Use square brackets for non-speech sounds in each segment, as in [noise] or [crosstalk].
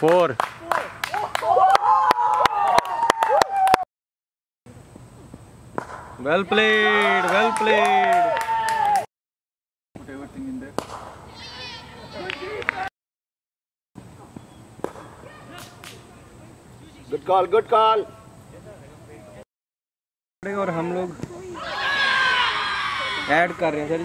four. Well played, well played. Put everything in there. Good call, good call. और हम लोग add कर रहे हैं sir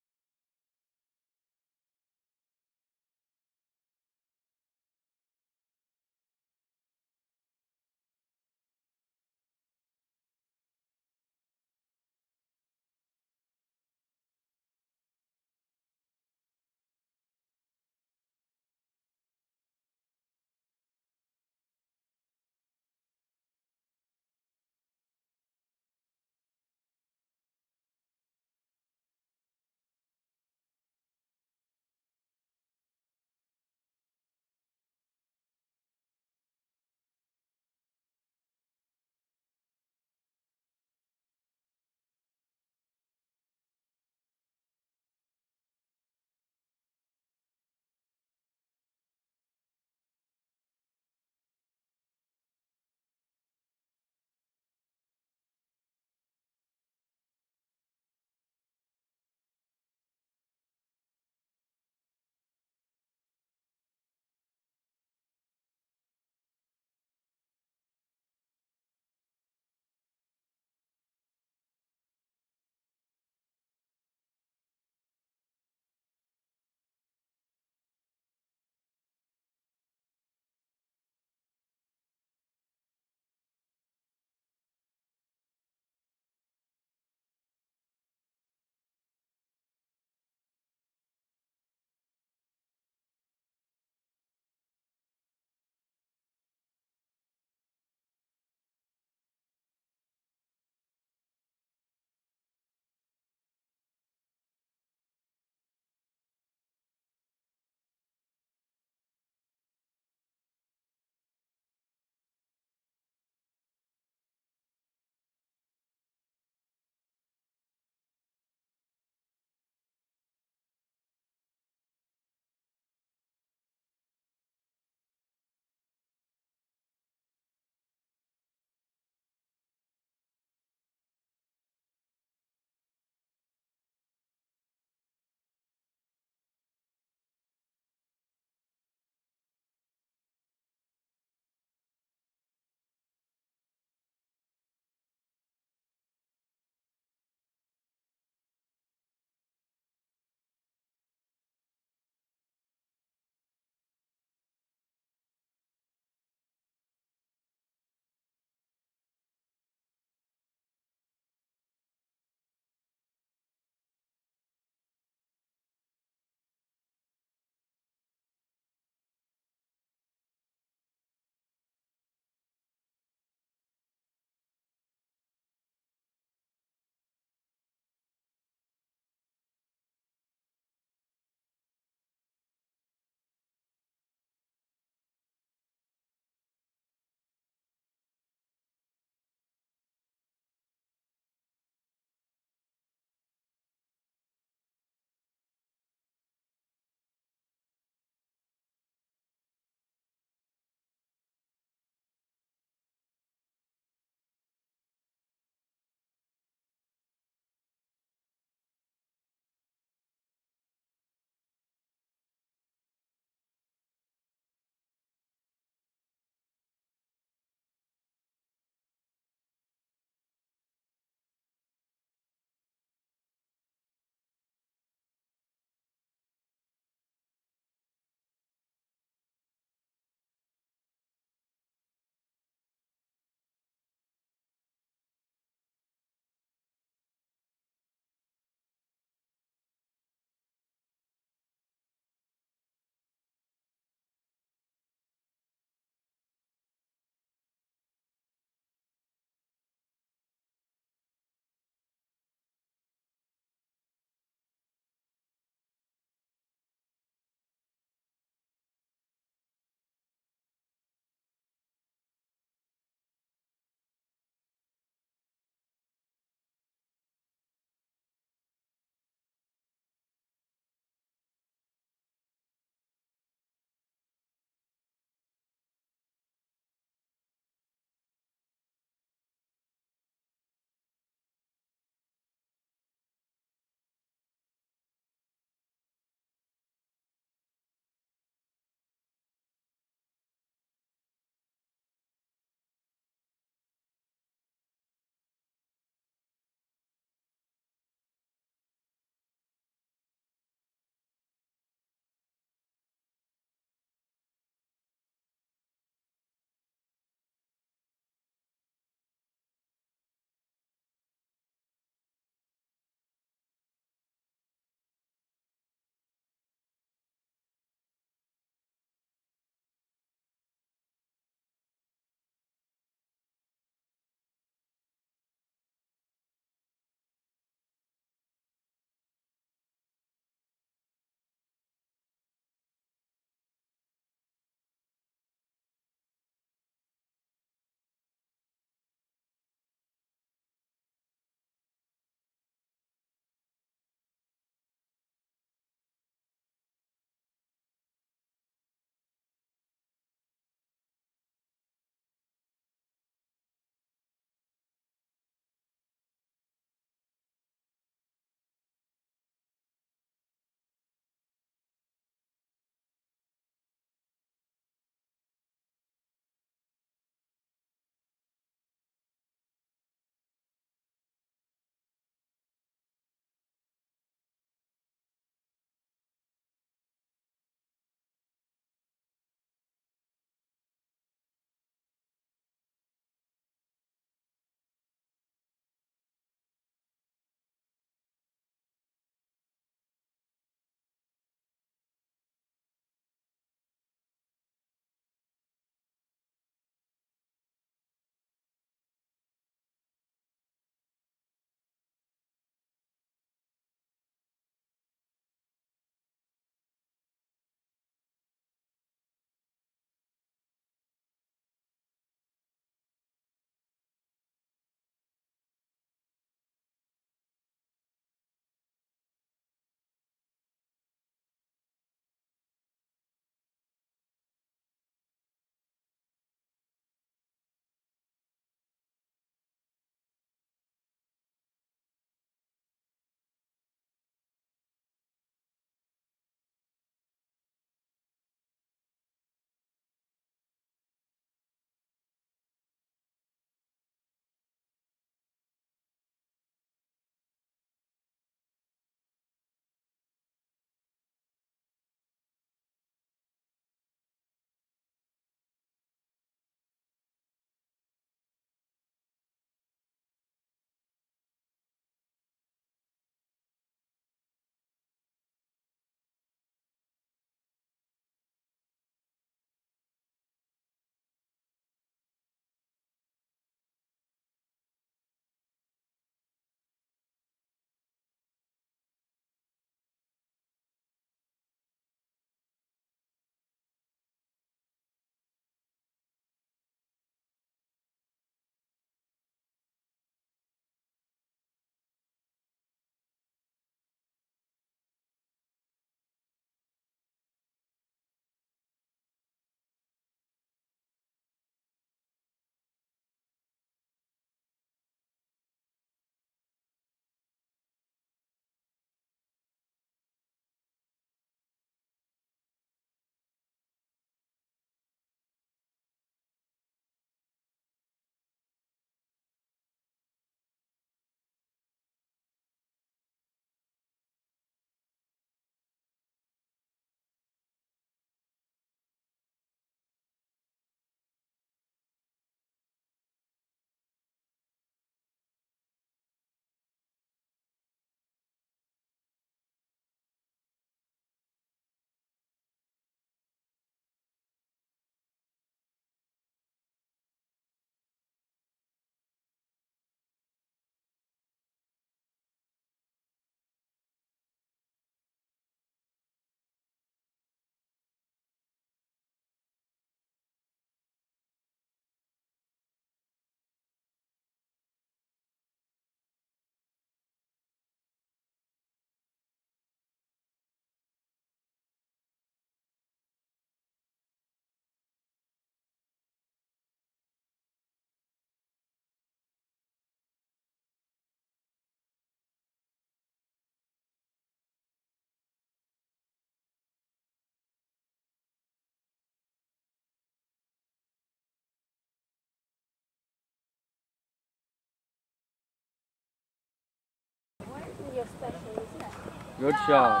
your special, isn't it? Good shot.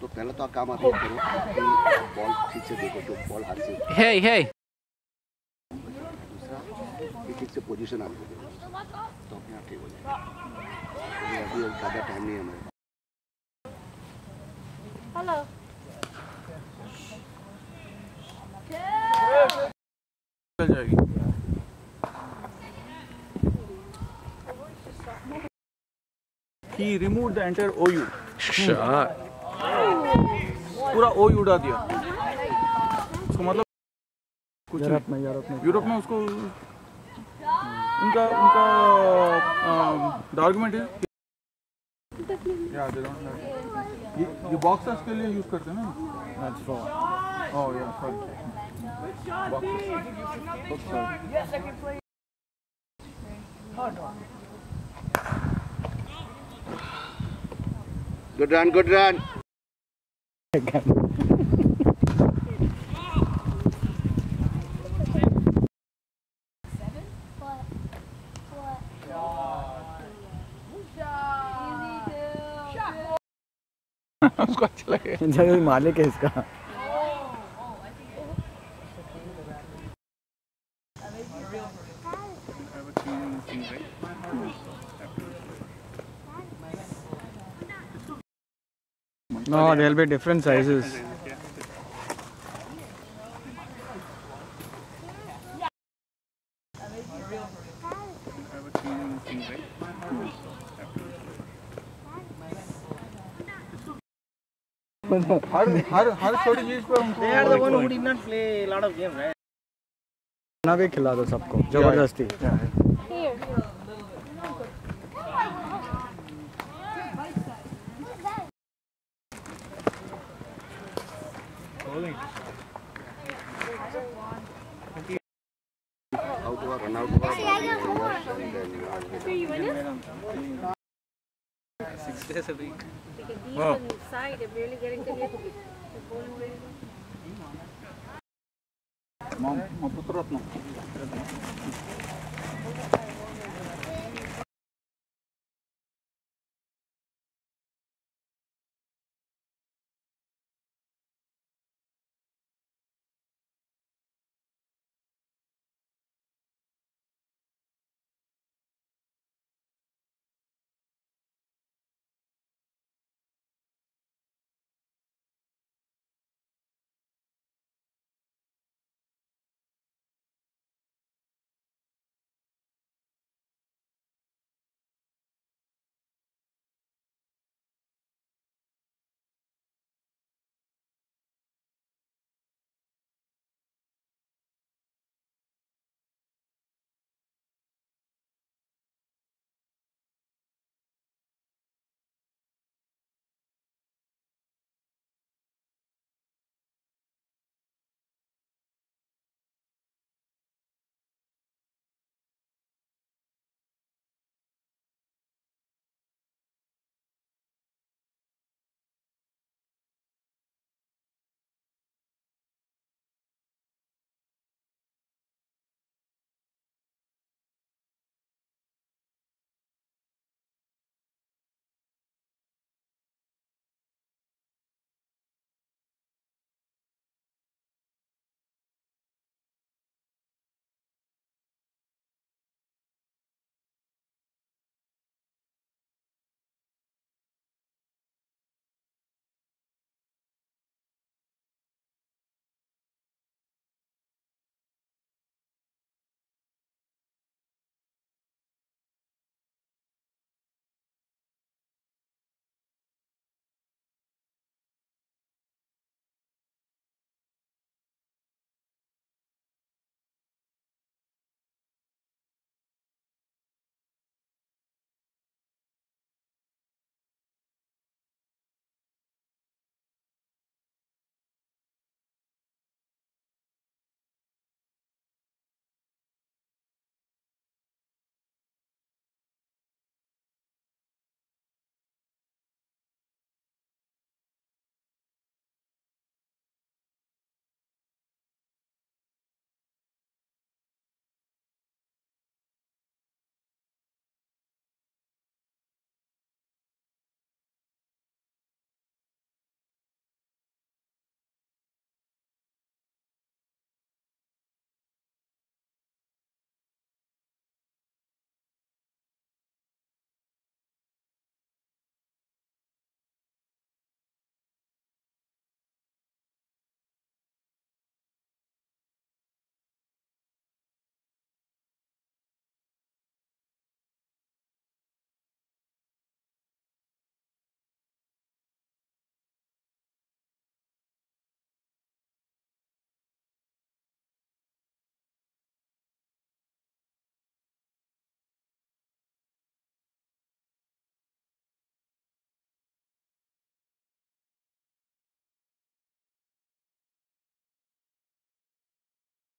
तो पहले तो काम आप करो बॉल ठीक से देखो जो बॉल हाथ से Hey, hey. दूसरा ठीक से पोजीशन आपको दो तो अपने आप ठीक हो जाएगा अभी ज़्यादा टाइम नहीं है हमारे पास। He removed the entire OU. Shot. पूरा OU उड़ा दिया। उसका मतलब कुछ यूरोप में यूरोप में। यूरोप में उसको उनका उनका द आर्गुमेंट इज़ या दे डोंट ये ये बॉक्सर्स के लिए यूज़ करते हैं ना? That's for oh yeah sorry good run Good run, good run. अच्छा मालिक है इसका Oh, there will be different sizes. हर हर हर छोटी चीज़ पे हमको यार the one who did not play lot of game right ना भी खिला दो सबको ज़बरदस्ती। Six days a week. Wow. Inside, they're barely getting to get the bone away. Mom, mom, put it up now.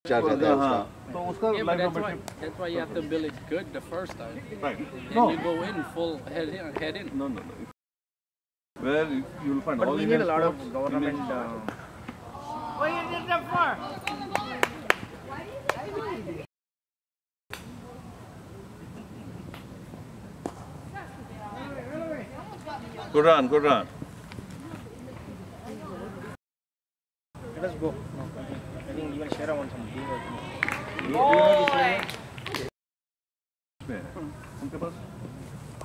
Uh-huh. yeah, but that's why, you have to build it good the first time. Right. And no. you go in full head in, head in. No, no, no. You will find but all we need a lot of government. Uh, what you that for? Good run, good run. Let us go. I think even Shara wants. उनके पास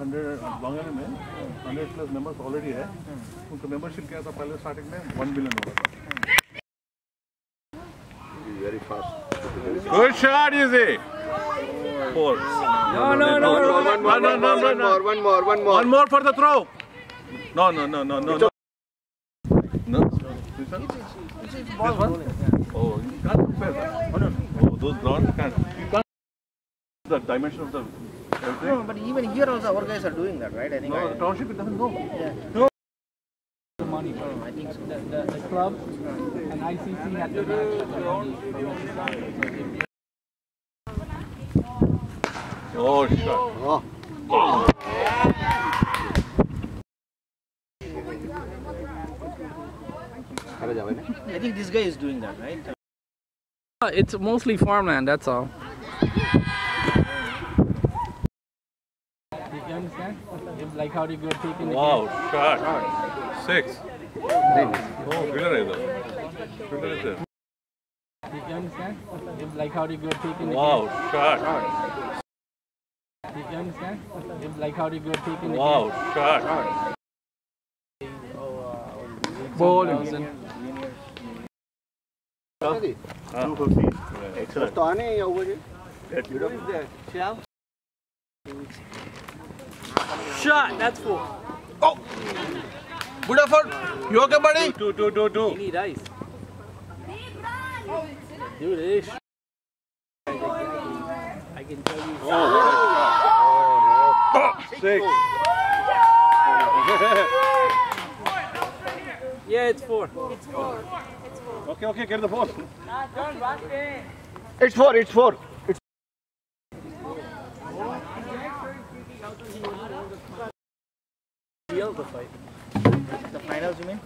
hundred Bangladesh में hundred plus members already है उनका membership क्या था पहले starting में one billion हो रहा था very fast good shot easy No, no, no, no. one more, one more, one more, one more, one more. One more for the throw. No, no, no, no, no. No. no. This one? This one? Oh, you can't compare that. those grounds can you can't the dimension of the everything. No, but even here also our guys are doing that, right? I think. No, I, the township doesn't know. Yeah. No. The money. Oh, I think so. the, the, the club and ICC had the match. Oh, shit. Oh. oh. I think this guy is doing that, right? It's mostly farmland. That's all. You understand? It's like how do you go taking the Wow, shot. Six. Oh, winner is there. Winner is there. game. You understand? It's like how do you go taking the Wow, shot. game. You understand? It's like how do you go taking the Wow, shot. Shot! That's four. Oh! Good effort. You okay, buddy? Two, two, two, two. Any rice? Dude, ish. I can tell you. Oh, oh, no. Six. [laughs] yeah, it's four. It's four. Okay, okay, get the ball. It's four, it's four. Feel the fight. The finals, you mean?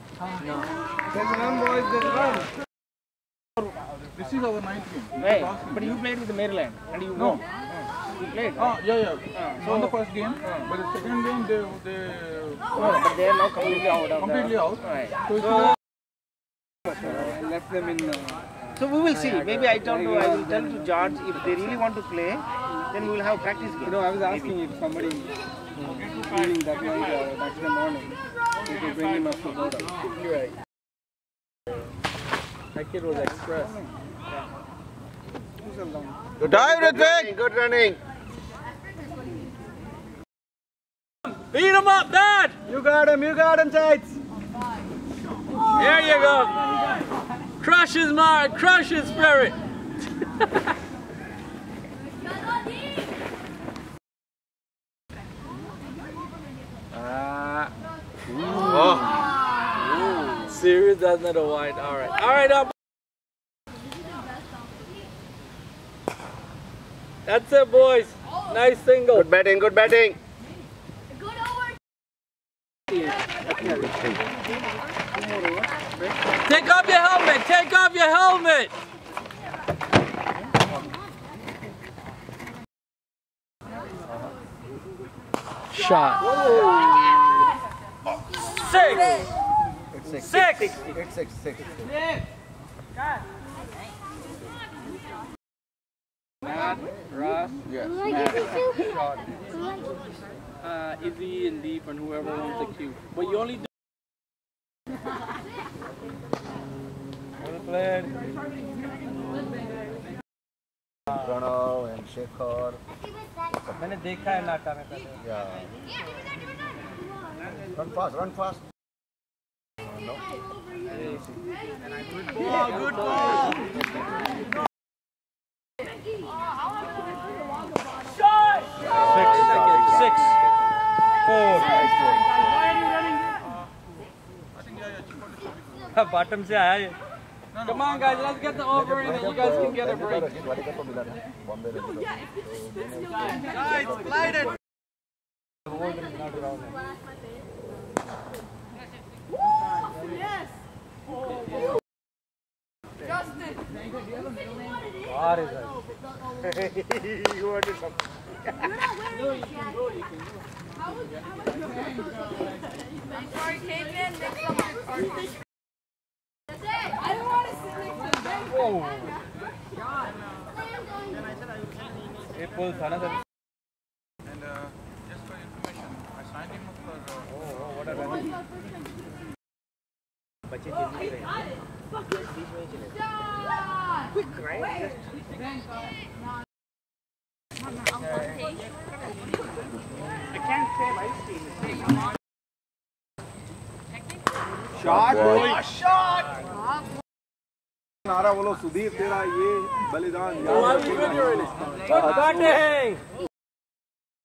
No. This is our ninth game. Right. But you played with Maryland and you won. You played. Oh, Right? yeah, yeah. Won the first game, ah. but the second game they they No, but they are now completely out of completely the, out. Right. So, left them in. Uh, So we will see. Maybe I tell to I will tell to George if they really want to play, then we will have practice game. you know, I was asking if somebody evening that night or next day morning, we could bring him up to Boda. You're right. That kid was express. Dive, Ritvik. Good running. Beat him up, Dad! You got him, you got him, Tights. There you go. Crush his mind, crush his spirit. Ah. Serious, that's not a wide. All right. All right, up. That's it, boys. Nice single. Good batting, good batting. Helmet. Shot. Six. Six. Six. Six. Six. Matt, Ross, uh, Izzy, and Deep, and whoever wants the cue. But you only do. Shekhar मैंने देखा है नाटा में run fast run fast bottom से आया ये। Come on, guys, let's get the over in and you guys can get a break. No, yeah. Guys, slide it. Yes. [laughs] Oh, you wanted something. [laughs] Sorry, Caitlin. Next one. I don't want to sit next to the bench another. And uh, just for information, I signed him up for. Uh, oh, oh, what a oh, Quick, right? I can't save ice cream. Shot. Shot. नारा बोलो सुधीर तेरा ये बलिदान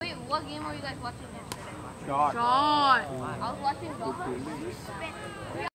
Wait, what game are you guys watching? Shot. Shot. I was watching Dog.